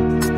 Bye.